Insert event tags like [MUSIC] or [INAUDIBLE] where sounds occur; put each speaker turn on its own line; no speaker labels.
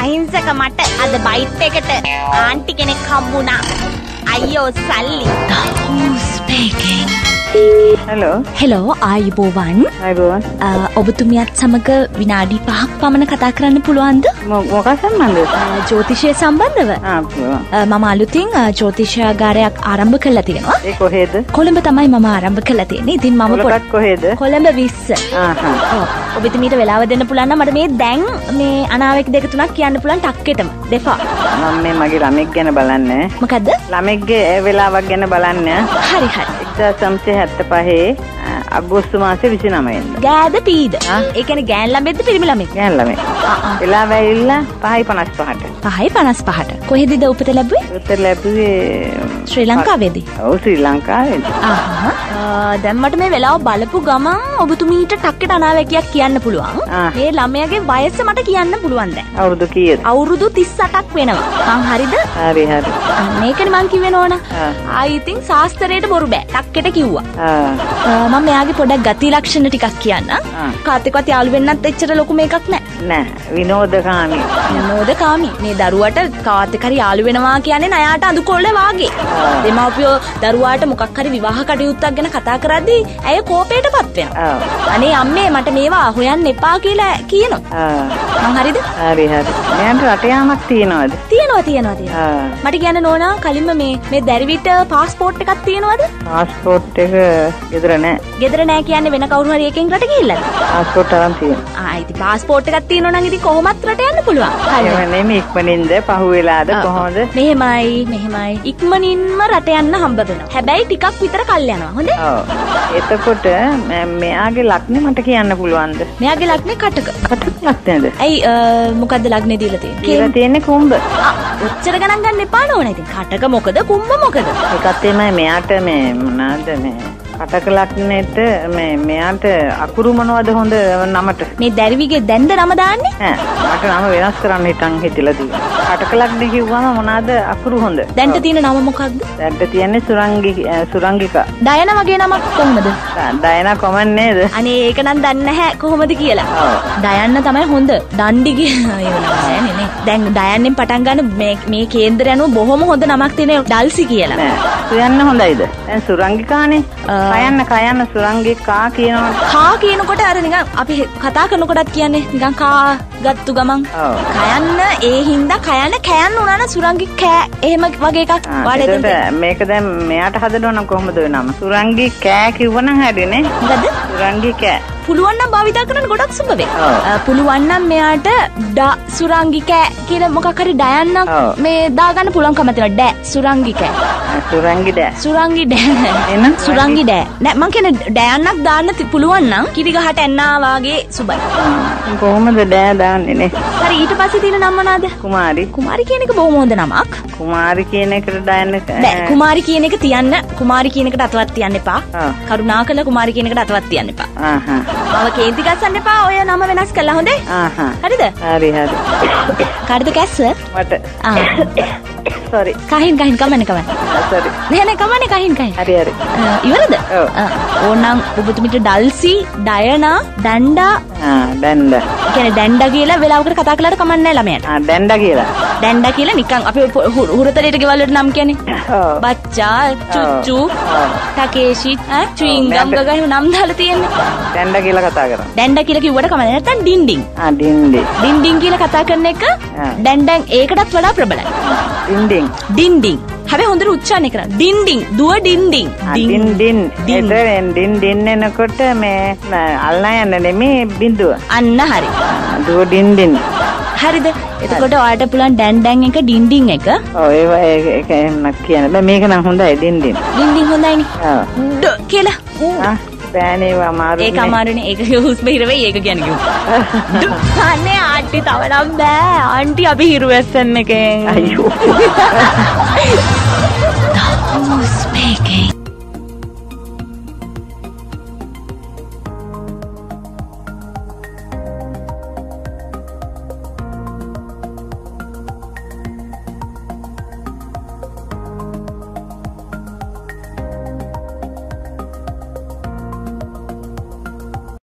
අහිංසක මට අද බයිට් එකට ආන්ටි කෙනෙක් හම්බුණා. අයියෝ සල්ලි.
Who's speaking?
හලෝ
හෙලෝ ආයුබෝවන් ඔබතුමියත් සමඟ විනාඩි පහක් පමණ කතා කරන්න පුළුවන්ද?
මොකක් සම්බන්ධ
අ, ජෝතිෂය සම්බන්ධව. අ, මම අලුතින් අ, ජෝතිෂයාගාරයක් ආරම්භ කරලා තියෙනවා.
කොහේද?
කොළඹ තමයි මම ආරම්භ කරලා තියෙන්නේ. ඉතින් මම
කොලකත් කොහේද?
කොළඹ විස්ස. ඔබතුමීට වෙලාව දෙන්න පුළුවන් නම් මට මේ දැන් මේ අනාවක දෙක තුනක් කියන්න පුළුවන් ටක්කෙටම. දෙපා.
මම මේ මගේ ළමෙක් ගැන බලන්නේ.
මොකද්ද?
ළමෙක්ගේ ඒ වෙලාවක් ගැන බලන්නේ.
හරි හරි
Sí. අගෝස්තු මාසේ 29 වෙනිදා
ගෑද පීද. ඒ කියන්නේ ගෑන් ළමෙක්ද පිරිමි ළමෙක්
ගෑන් ළමෙක්. වෙලාව ඇවිල්ලා 5:55ට
පහයි පනස් පහට කොහෙදිද උපත ලැබුවේ?
උත්තර ලැබුවේ
ශ්‍රී ලංකාවේදී.
ඔව් ශ්‍රී ලංකාවේ
ආහා. දැන් මට මේ වෙලාව බලපු ගමන් ඔබතුමීට ටක්කෙට අනාවැකියක් කියන්න පුළුවන්. මේ ළමයාගේ වයස මට කියන්න පුළුවන් දැන්.
අවුරුදු කීයද?
අවුරුදු 38ක් වෙනවා. මං හරිද?
හරි හරි.
ඒකනේ මං කිව්වේ නෝන. ආයි ඉතින් සාස්තරයට බොරු බෑ. ටක්කෙට කිව්වා. මම මෙයාගේ පොඩක් ගති ලක්ෂණ ටිකක් කියන්න
ආ.
කාත් එක්කවත් යාළු වෙන්නත් එච්චර ලොකු මේකක් නෑ
නෑ විනෝදකාමී.
නෝද කාමි මේ දරුවට කාත් එක්ක හරි යාළු වෙනවා කියන්නේ නයාට අඳුකොල්ල වාගේ. දෙමව්පියෝ දරුවාට මොකක් හරි විවාහ කටයුත්තක් ගැන කතා කරද්දී ඇය කෝපයටපත් වෙනවා.
ආ
අනේ අම්මේ මට මේවා හොයන්න එපා කියලා කියනවා. මං හරිද?
හරි හරි. මෙයන්ට රට යාමක් තියනවද?
තියනවා තියනවා තියනවා. මට කියන්න නෝනා කලින්ම මේ මේ දැරිවිට පාස්පෝර්ට් එකක් තියෙනවද?
පාස්පෝර්ට් එක ගෙදර නෑ.
ගෙදර නෑ කියන්නේ වෙන කවුරු හරි එකෙන් රට ගිහිල්ලාද?
පාස්පෝර්ට් අරන් තියෙනවා.
ආ ඉතින් පාස්පෝර්ට් එකක් තියෙනවා නම් ඉතින් කොහොමත් රට යන්න පුළුවන්.
එහෙම නෙමෙයි ඉක්මනින්ද? පහුවෙලාද. කොහොමද?
මෙහෙමයි මෙහෙමයි. ඉක්මනින්ම රට යන්න හම්බ වෙනවා. හැබැයි ටිකක් විතර කල් යනවා. හොඳේ?
ඔව්. එතකොට ම- මෙයාගේ ලක්නේ මට කියන්න පුළුවන්ද?
මෙයාගේ ලග්නේ කටක.
කටක් ලක්නේද
ඇයි මොකද්ද ලග්නේ දීලා තියෙන්නේ?
කියලා තියෙන්නේ කුඹ.
ඔච්චර ගණන් ගන්න එපා නෝනා ඉතින්. කටක මොකද කුම්භ මොකද?
ඒකත් එමය මෙයාට මේ මොනවාද මේ කටක ලක්නෙට මේ මෙයාට අකුරු මොනවද හොඳ නමට?
මේ දැරිවිගේ දැන්ද නම දාන්නේ?
ඈ මට නම වෙනස් කරන්න හිටන් හිතලා තියෙනවා. කටක ලක්නේ කිව්වම මොනවාද අකුරු හොඳ?
දැන්ට තියෙන නම මොකක්ද?
දැන්ට තියෙන්නේ සුරංගි සුරංගිකා.
ඩයන වගේ නමක් කොහොමද?
ඩයනා කොමන් නේද?
අනේ ඒක නම් දන්නේ නැහැ. කොහොමද කියලා. ඩයන්න තමයි හොඳ. දණ්ඩි නේ දැන් ඩයන්නෙන් පටන් ගන්න මේ මේ කේන්දරය අනුව බොහොම හොඳ නමක් තියෙන ඩල්සි කියලා.
නෑ සුයන්න හොඳයිද? දැන් සුරංගිකානේ කයන්න කයන්න සුරංගිකා කියනවා.
කා කියනකොට අර නිකන් අපි කතා කරනකොටත් කියන්නේ නිකන් කා ගත්තු ගමන්.
ඔව්
කයන්න ඒ හින්දා කයන්න කයන්න උනාන සුරංගි කෑ. එහෙම වගේ එකක් වාඩි
මේක දැන් මෙයාට හදනවා නම් කොහොමද වෙ නම? සුරංගි කෑ කිව්වනම් හරිනේ
මොකද
සුරංගි කෑ
පුළුවන් නම් භාවිතා කරන්න ගොඩක් සුබ වේ.
ඔව්.
අ, පුළුවන් නම් මෙයාට ඩ සුරංගි කෑ කියලා මොකක් හරි ඩයන්නක්. මේ දාගන්න පුළුවන්කම තියෙනවා. ඩෑ සුරංගි කෑ.
සුරංගි දෑ
සුරංගි ඩෑ.
එහෙනම්
සුරංගි ඩෑ. නෑ මං කියන්නේ ඩයන්නක් දාන්න ති- පුළුවන් නම් කිරි ගහට ඇන්නා වාගේ සුබයි.
කොහොමද දෑ දාන්නේ නේ
හරි ඊට පස්සේ තියෙන නම මොනවාද?
කුමාරි
කුමාරි කියන එක බොහොම හොඳ නමක්.
කුමාරි කියන එකට ඩයන්න
බෑ කුමාරි කියන එක තියන්න කුමාරි කියන එකට අතවත් තියන්න එපා.
ආ.
කරුණාකර කුමාරි කියන එකට අතවත් තියන්න එපා. මම කේන්ති ගස්සන්න එපා. ඔය නම වෙනස් කළා හොඳේ? හරිද?
හරි හරි
කාටද කැස්ස?
මට. සෝරි
කහින් කහින් කමන්න කමන්න.
සෝරි
නෑ නෑ කමන්නේ කහින් කහින්.
හරි හරි
ඉවරද? ඕනම් ඔබතුමිට ඩල්සි, ඩයනා, ඩැන්ඩා, ඒ කියන්නේ ඩැන්ඩා කියලා වෙලාවකට කතා කළාට කමන්නේ නෑ ළමයාට.
ආ දැන්ඩ කියලා
ඩැන්ඩා කියලා නිකන් අපි හුරතලයට ගෙවල් වලට නම් කියන්නේ. [LAUGHS] බච්චා, චුච්චු. ටකේෂි, ඈ චුයින්ගම් ගගා එහෙම නම් දාලා තියෙන්නේ.
දැන්ඩ කියලා කතා කරා
ඩැන්ඩා කියලා කිව්වට කමන්නේ නැත්නම් ඩින්ඩින්.
ආ ඩින්ඩි
ඩින්ඩින් කියලා කතා කරන එක
ආ.
ඩැන්ඩන් ඒකටත් වඩා ප්‍රබලයි.
ඩින්ඩින්
ඩින්ඩින්. හැබැයි හොඳට උච්චාරණය කරන්න. ඩින්ඩින්, දුව ඩින්ඩින්.
ආ, ඩින් ඩින්
ඩින්.
එතෙන් ඩින් ඩින් එනකොට මේ අල්ලා යන්න නෙමේ බිඳුව
අන්න හරි.
දුව ඩින් ඩින්
හරිද? එතකොට ඔයාලට පුළුවන් ඩැන් ඩැන් එක ඩින්ඩින් එක.
ඔව් ඒවා ඒක එහෙම කියන්න බෑ මේක නම් හොඳයි ඩින් ඩින්
ඩින්ඩින් හොඳයිනේ.
ඔව්
කියලා.
ආ බෑනේ ඒවා අමාරු
ඒක අමාරුනේ. ඒක හුස්ම හිර වෙයි ඒක කියන්නේ කිව්වා. [LAUGHS] අනේ ආන්ටි තව නම් බෑ. ආන්ටි අපි හිරු වැස්සන් එකෙන්.
අයියෝ [LAUGHS]